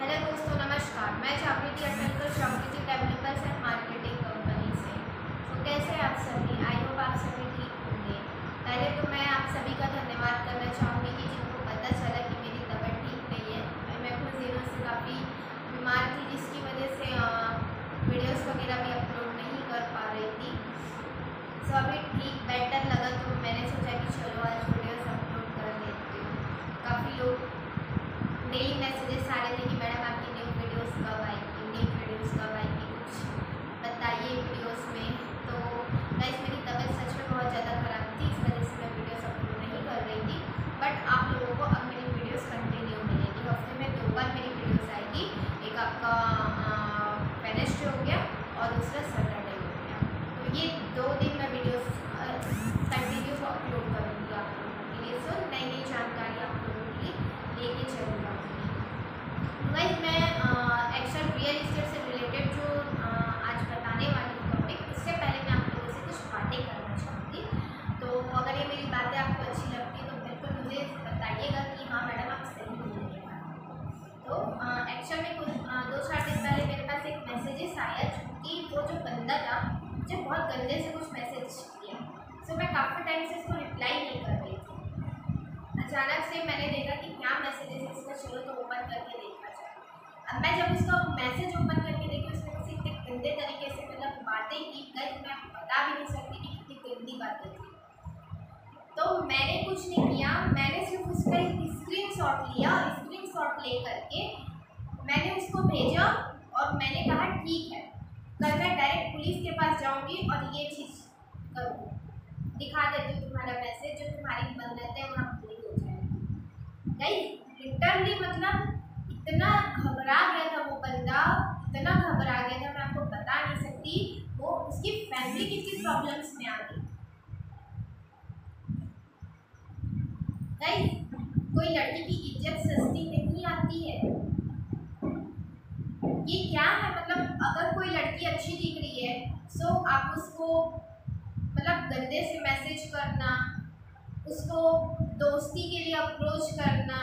Hello दोस्तों, नमस्कार। मैं जागृति अटलकर जागृति डेवलपर्स एंड मार्केटिंग कंपनी से तो कैसे आप सभी? आई होप आप सभी ठीक होंगे। पहले तो मैं आप सभी का धन्यवाद करना चाहूँगी कि जिनको पता चला कि मेरी तबीयत ठीक नहीं है। मैं कुछ दिनों से काफ़ी बीमार थी, जिसकी वजह से वीडियोस वगैरह भी अपलोड नहीं कर पा रही थी। सो अभी ठीक बेटर अब मैं जब उसका मैसेज ओपन करके देखी, उसने मुझसे इतने गंदे तरीके से मतलब बातें की गई मैं बता भी नहीं सकती कि कितनी गंदी बातें थी। तो मैंने कुछ नहीं किया, मैंने सिर्फ़ उसका स्क्रीन शॉट लिया और स्क्रीन शॉट ले करके मैंने उसको भेजा और मैंने कहा, ठीक है, कल मैं डायरेक्ट पुलिस के पास जाऊँगी और ये चीज़ करूँगी दिखा देती हूँ तुम्हारा मैसेज जो तुम्हारी मन्नत है वहाँ पूरी हो जाएगी गई लिटरली मतलब इतना घबरा गया था वो बंदा इतना घबरा गया था मैं आपको बता नहीं सकती वो उसकी फैमिली कितनी प्रॉब्लम्स में आ गई गई कोई लड़की की इज़्ज़त सस्ती नहीं आती है ये क्या है मतलब अगर कोई लड़की अच्छी दिख रही है। सो आप उसको मतलब गंदे से मैसेज करना, उसको दोस्ती के लिए अप्रोच करना,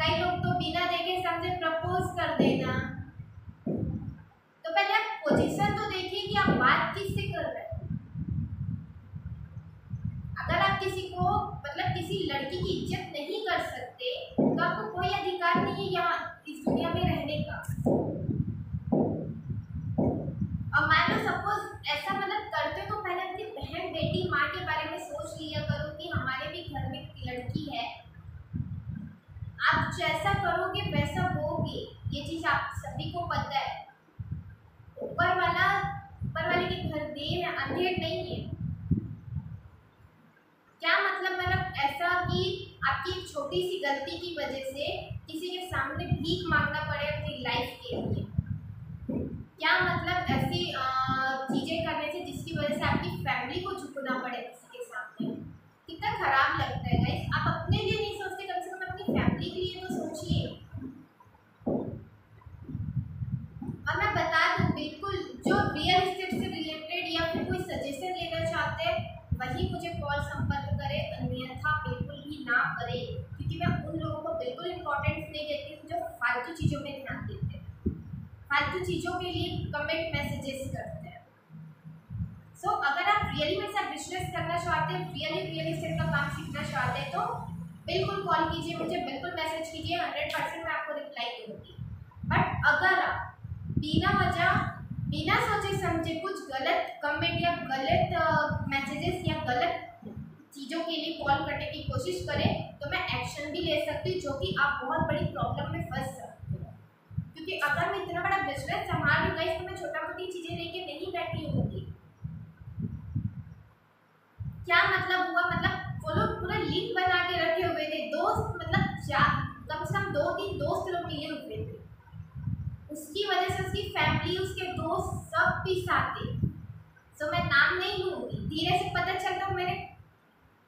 कई लोग तो बिना देखे समझे प्रपोज कर देना। तो पहले आप पोजीशन तो देखिए कि आप बात किससे कर रहे हैं। अगर आप किसी को मतलब किसी लड़की की इज़्ज़त नहीं कर सकते तो आपको कोई अधिकार नहीं है यहाँ इस दुनिया में रहने का और मान लो सपोज़ ऐसा मतलब करते तो पहले अपनी बहन बेटी माँ के बारे में सोच लिया करो कि हमारे भी घर में लड़की है आप जैसा करोगे, वैसा होगे। ये चीज़ आप सभी को पता है। ऊपर वाला, ऊपर वाले के घर देर है अंधेर नहीं है। क्या मतलब मतलब ऐसा कि आपकी छोटी सी गलती की वजह से किसी के सामने भीख मांगना पड़े अपनी लाइफ के लिए? क्या मतलब ऐसी चीज़ें करने से जिसकी वजह से आपकी फैमिली को झुकना पड़े किसी के सामने? कितना खराब लगता है गाइस आप अपने लिए नहीं सोचते कम से कम अपनी फैमिली के लिए तो सोचिए और मैं बता दूँ बिल्कुल जो रियल इस्टेट से रिलेटेड या फिर कोई सजेशन लेना चाहते हैं वही मुझे कॉल संपर्क करे अन्यथा बिल्कुल भी ना करे क्योंकि मैं उन लोगों इम्पोर्टेंस नहीं देती जो फालतू चीज़ों में ध्यान देते हैं। फालतू चीज़ों के लिए कमेंट मैसेजेस करते हैं। सो so, अगर आप रियली मेरे साथ बिज़नेस करना चाहते हैं रियली रियल इस्टेट का काम सीखना चाहते हैं तो बिल्कुल कॉल कीजिए मुझे बिल्कुल मैसेज कीजिए हंड्रेड परसेंट मैं आपको रिप्लाई करूँगी। बट अगर आप बिना वजह बिना सोचे समझे कुछ गलत कमेंट या गलत मैसेजेस या गलत चीज़ों के लिए कॉल करने की कोशिश करें तो मैं एक्शन भी ले सकती हूँ, जो कि आप बहुत बड़ी प्रॉब्लम में फंस सकते हो। क्योंकि अगर मैं इतना बड़ा बिज़नेस संभाल रही हूँ तो मैं छोटा मोटी चीज़ें लेके नहीं बैठी होंगी। क्या मतलब हुआ? मतलब वो लोग पूरा लिंक बना के रखे हुए थे। दोस्त मतलब चार कम से कम दो तीन दोस्त लोग मिले हुए थे। उसकी वजह से उसकी फैमिली उसके दोस्त सब भी साथ थे सो मैं नाम नहीं लूँगी। धीरे से पता चलता मैंने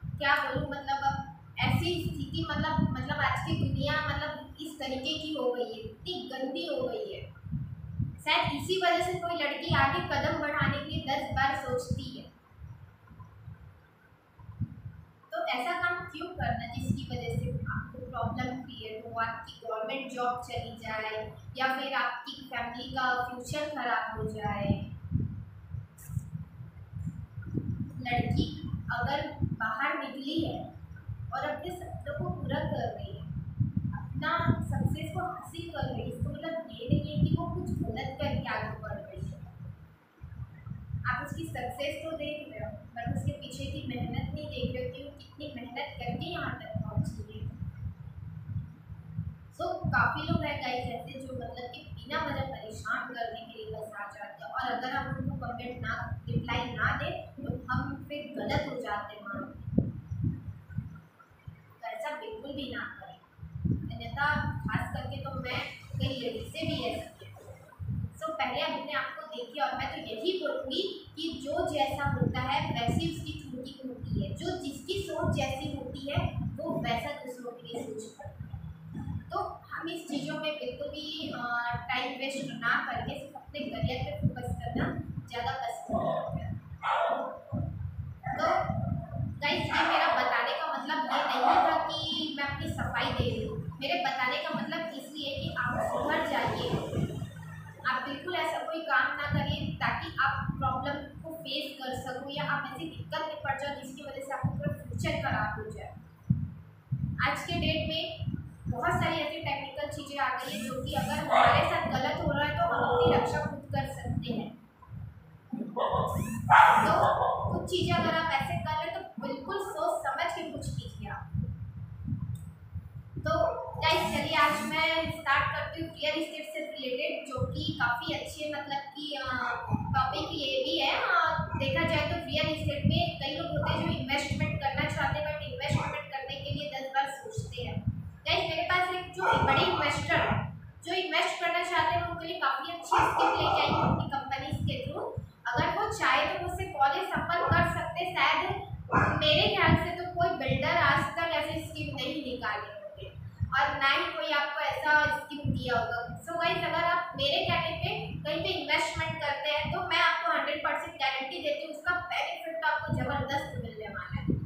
क्या बोलूँ? मतलब अब ऐसी स्थिति मतलब मतलब आज की दुनिया मतलब इस तरीके की हो गई है, इतनी गंदी हो गई है। शायद इसी वजह से कोई लड़की आगे कदम बढ़ाने के लिए दस बार सोचती है। तो ऐसा काम क्यों करना जिसकी वजह से आपको प्रॉब्लम क्रिएट हो? आपकी गवर्नमेंट जॉब चली जाए या फिर आपकी फैमिली का फ्यूचर खराब हो जाए? लड़की अगर बाहर निकली है और अपने सपनों को पूरा कर रही है। अपना सक्सेस को हासिल कर रही है। इसको मतलब ये नहीं है कि वो कुछ गलत करके आगे बढ़ रही है। आप उसकी सक्सेस तो देख रहे हो बट उसके पीछे की मेहनत नहीं देख रहे हो कि वो कितनी मेहनत करके यहाँ तक पहुँची है। सो काफ़ी लोग हैं गाइस ऐसे जो मतलब कि बिना वजह परेशान करने के लिए बस आ जाते हैं। और अगर आप उनको कमेंट ना रिप्लाई ना दें तो हम फिर गलत हो जाते हैं मान तो ऐसा बिल्कुल भी ना करें अन्यथा खास करके तो कई लेडीज़ से भी है। सो पहले हमने आपको देखी और मैं तो यही बोलूँगी कि जो जैसा होता है, वैसी उसकी थिंकिंग होती है। जो जिसकी सोच जैसी होती है, वो वैसा दूसरों के लिए सोच तो हम इस चीज़ों में बिल्कुल भी टाइम वेस्ट ना करके अपने करियर पर फोकस करना ज़्यादा पसंद करते हैं तो गाइस ये मेरा बताने का मतलब ये नहीं था कि मैं अपनी सफ़ाई दे रही हूँ मेरे बताने का मतलब इसलिए कि आप सुधर जाइए आप बिल्कुल ऐसा कोई काम ना करिए ताकि आप प्रॉब्लम को फेस कर सको या आप ऐसी दिक्कत में पड़ जाओ जिसकी वजह से आपका पूरा फ्यूचर खराब हो जाए। आज के डेट में बहुत सारी ऐसी टेक्निकल चीज़ें आ गई हैं जो कि अगर हमारे साथ गलत हो रहा है तो हम अपनी रक्षा खुद कर सकते हैं। तो कुछ चीज़ें अगर आप ऐसे कर रहे हैं तो बिल्कुल सोच समझ के कुछ कीजिए आप। तो गाइस चलिए आज मैं स्टार्ट करती हूँ रियल इस्टेट से रिलेटेड जो कि काफ़ी अच्छे मतलब कि टॉपिक ये भी है, और देखा जाए तो रियल इस्टेट में कई लोग होते हैं जो इन्वेस्टमेंट करना चाहते हैं बट इन्वेस्टमेंट करने के लिए दस बार सोचते हैं। गाइस मेरे पास एक जो बड़े इन्वेस्टर है, जो इन्वेस्ट करना चाहते हैं उनके लिए काफ़ी अच्छी स्कीम लेके आई अपनी कंपनी के थ्रू अगर वो चाहे तो मुझसे कॉलेज संपर्क कर सकते शायद मेरे ख्याल से तो कोई बिल्डर आज तक ऐसी स्कीम नहीं निकाले होंगे और ना ही कोई आपको ऐसा स्कीम दिया होगा सो गाइस अगर आप मेरे कहने पे कहीं पे इन्वेस्टमेंट करते हैं तो मैं आपको हंड्रेड परसेंट गारंटी देती हूँ उसका बेनिफिट तो आपको ज़बरदस्त मिलने वाला है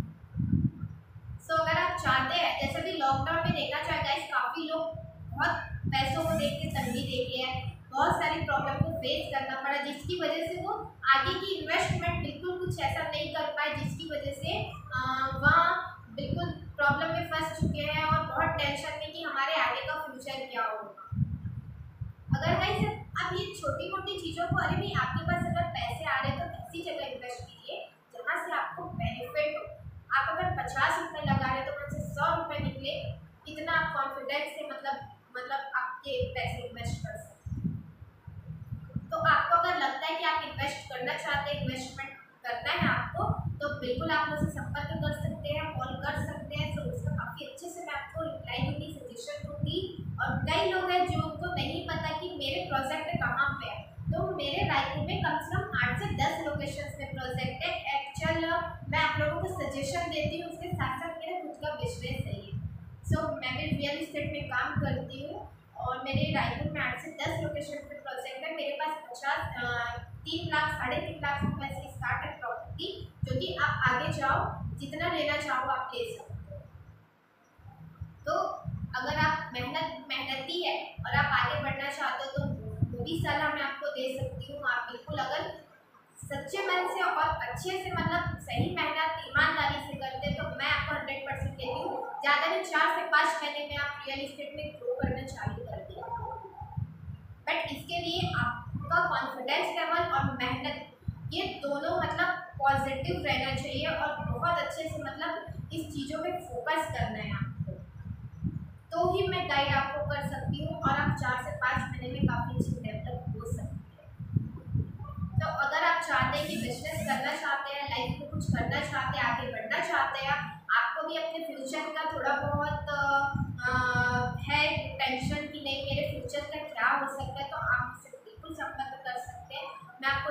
सो अगर आप चाहते हैं जैसे भी लॉकडाउन में देखा जाए गाइस काफ़ी लोग बहुत पैसों को देख के तंगी देखे हैं बहुत सारी प्रॉब्लम को फेस करना पड़ा, जिसकी वजह से वो आगे की इन्वेस्टमेंट बिल्कुल कुछ ऐसा नहीं कर पाए, जिसकी वजह से वहाँ बिल्कुल प्रॉब्लम में फंस चुके हैं और बहुत टेंशन में कि हमारे आगे का फ्यूचर क्या होगा। अगर गाइस अब ये छोटी मोटी चीज़ों को, अरे भाई आपके पास अगर पैसे आ रहे हैं तो ऐसी जगह इन्वेस्ट कीजिए, जहाँ से आपको बेनिफिट हो। आप अगर पचास रुपये लगा रहे तो वहाँ से सौ रुपये निकले। इतना आप कॉन्फिडेंस से मतलब मतलब आपके पैसे इन्वेस्ट कर सकते तो आपको अगर लगता है कि आप इन्वेस्ट करना चाहते हैं इन्वेस्टमेंट करना है आपको तो बिल्कुल आप मुझसे संपर्क कर सकते हैं कॉल कर सकते हैं। तो उसका काफ़ी अच्छे से मैं आपको रिप्लाई दूँगी सजेशन दूँगी। और कई लोग हैं जो उनको नहीं पता कि मेरे प्रोजेक्ट कहाँ पे है। तो मेरे रायपुर में कम से कम आठ से दस लोकेशन में प्रोजेक्ट है। एक्चुअल मैं आप लोगों को सजेशन देती हूँ उसके साथ साथ मेरा खुद का बिज़नेस है सो so, मैं भी रियल इस्टेट में काम करती हूँ। और मेरे रायपुर में आठ से दस लोकेशन पे प्रोजेक्ट है। मेरे पास पचास तीन लाख, साढ़े तीन लाख रुपये से स्टार्ट है प्रॉपर्टी जो कि आप आगे जाओ, जितना लेना चाहो आप ले सकते हो। तो अगर आप मेहनत, मेहनती है और आप आगे बढ़ना चाहते हो तो वो भी सलाह मैं आपको दे सकती हूँ। आप बिल्कुल अगर सच्चे मन से और अच्छे से मतलब सही मेहनत, ईमानदारी से करते तो मैं आपको हंड्रेड परसेंट देती हूँ। ज़्यादा नहीं, चार से पाँच महीने में आप रियल इस्टेट में ग्रो करना दें बट इसके लिए आपका कॉन्फिडेंस लेवल और मेहनत, ये दोनों मतलब पॉजिटिव रहना चाहिए और बहुत अच्छे से मतलब इस चीज़ों पे फोकस करना है आपको। तो ही मैं गाइड आपको कर सकती हूँ और आप चार से पाँच महीने में काफ़ी अच्छी डेवलप हो सकती है। तो अगर आप चाहते हैं कि बिज़नेस करना चाहते हैं लाइफ में कुछ करना चाहते हैं, आगे बढ़ना चाहते हैं, आपको भी अपने फ्यूचर का थोड़ा बहुत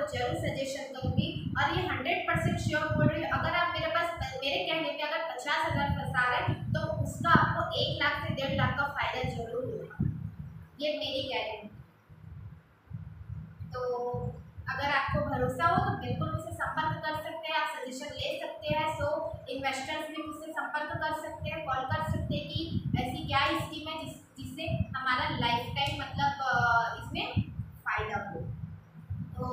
ज़रूर सजेशन करूँगी और ये हंड्रेड परसेंट श्योर बोल रही हूँ। अगर आप मेरे पास मेरे कहने पे अगर पचास हज़ार फंसा रहे तो उसका आपको एक लाख से डेढ़ लाख का फ़ायदा ज़रूर होगा। ये मेरी गारंटी तो अगर आपको भरोसा हो तो बिल्कुल मुझसे संपर्क कर सकते हैं, आप सजेशन ले सकते हैं। सो इन्वेस्टर्स भी मुझसे संपर्क कर सकते हैं कॉल कर सकते हैं कि ऐसी क्या स्कीम है जिस, जिससे हमारा लाइफ टाइम मतलब इसमें फ़ायदा हो। तो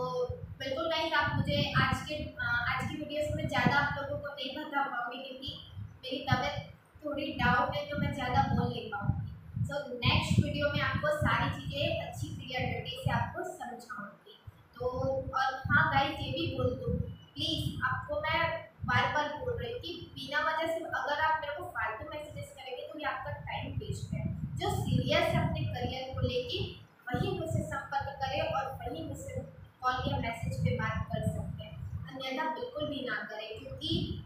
बिल्कुल गाइस आप मुझे आज के आज की वीडियोस में ज़्यादा आप लोगों को नहीं बता पाऊँगी क्योंकि मेरी तबीयत थोड़ी डाउन है तो मैं ज़्यादा बोल नहीं पाऊँगी। सो नेक्स्ट वीडियो में आपको सारी चीज़ें अच्छी क्लियर से आपको समझाऊँगी। तो और हाँ गाइस ये भी बोल दूँ प्लीज़ आपको मैं बार बार बोल रही हूँ कि बिना वजह से अगर आप मेरे को फालतू मैसेजेस करेंगे तो ये आपका टाइम वेस्ट है। जो सीरियस है अपने करियर को लेके वही मुझसे संपर्क करें और वही मुझसे कॉल या मैसेज पे बात कर सकते हैं बिल्कुल भी ना करें, क्योंकि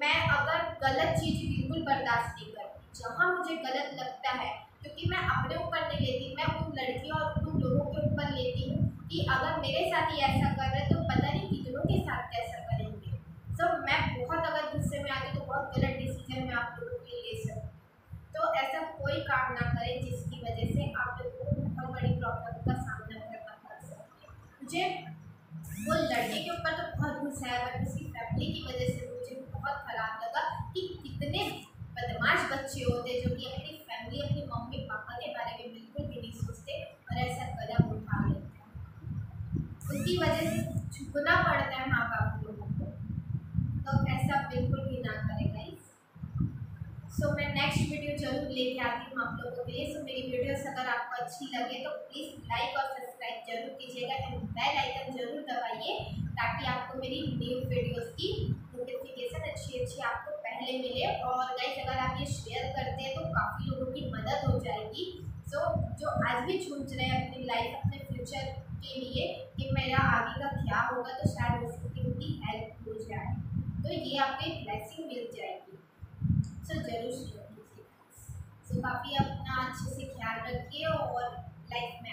मैं अगर गलत चीज़ बिल्कुल बर्दाश्त नहीं करती, जहाँ मुझे गलत लगता है, क्योंकि मैं अपने ऊपर नहीं लेती, मैं उन लड़कियों और उन लोगों के ऊपर लेती हूँ कि अगर मेरे साथ ही ऐसा कर रहे तो पता नहीं कितनों के साथ कैसा करेंगे। सो मैं बहुत अगर गुस्से में आती तो बहुत गलत डिसीज़न मैं आप लोगों के लिए ले सकती तो ऐसा कोई काम ना करें जिसकी वजह से आप लोगों को बहुत बड़ी प्रॉब्लम का सामना करना पड़ सके मुझे वो लड़के के ऊपर तो बहुत गुस्सा है बट उसकी फैमिली की वजह से बहुत ख़राब लगा कि कितने बदमाश बच्चे होते जो कि अपनी फैमिली अपनी मम्मी पापा के बारे में बिल्कुल भी नहीं सोचते और ऐसा कदम उठा लेते हैं उनकी वजह से झुकना पड़ता है माँ बाप लोगों को। तो ऐसा बिल्कुल भी ना करें गाइस सो so, मैं नेक्स्ट वीडियो ज़रूर लेके आती हूँ आप लोगों के लिए। सो मेरी वीडियोस अगर आपको अच्छी लगे तो प्लीज़ लाइक और सब्सक्राइब ज़रूर कीजिएगा एंड बेल आइकन ज़रूर दबाइए ताकि आपको मेरी न्यू वीडियोस की नोटिफिकेशन अच्छी अच्छी आपको पहले मिले। और गाइस अगर आप ये शेयर करते हैं तो काफ़ी लोगों की मदद हो जाएगी। सो so, जो आज भी छूट रहे हैं अपनी लाइफ अपने फ्यूचर के लिए कि मेरा आगे होगा तो शायद उसकी उनकी हेल्प हो जाए तो ये आपको एक ब्लेसिंग मिल जाएगी। सो ज़रूर शेयर कीजिए सो तो so, काफ़ी अपना अच्छे से ख्याल रखिए और लाइफ में